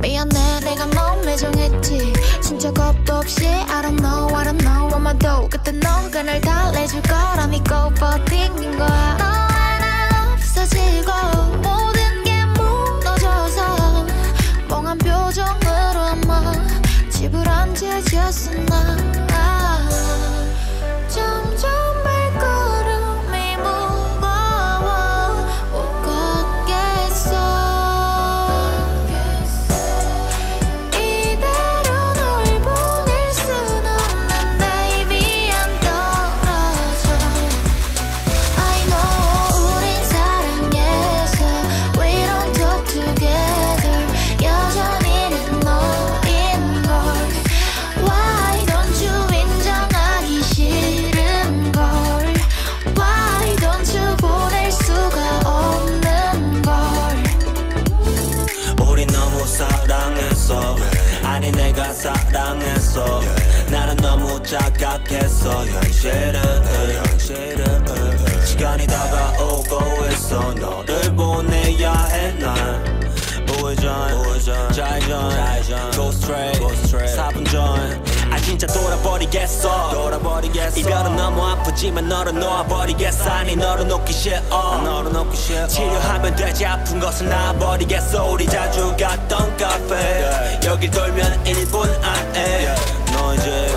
미안해 내가 너무 정했지. 진짜 겁도 없이 I don't know I don't know what my do 그때 너가 날 달래줄 거라 믿고 버틴 거야. 너와 날 없어지고 모든 게 무너져서 멍한 표정으로 아마 집을 안 채 지었으니 내가 사랑했어. 나는 너무 착각했어. 현실은 현실은 시간이 다가오고 있어. 너를 보내야 해난. 우회전 좌회전. Go straight 4분 전아 진짜 돌아버리겠어. 돌아버리겠어. 이별은 너무 아프지만 너를 놓아버리겠어. 아니 너를 놓기 싫어. 너를 놓기 싫어. 치료하면 되지. 아픈 것을 놔버리겠어. 우리 자주 갔던 카페 여길 돌면 1분 안에 너 이제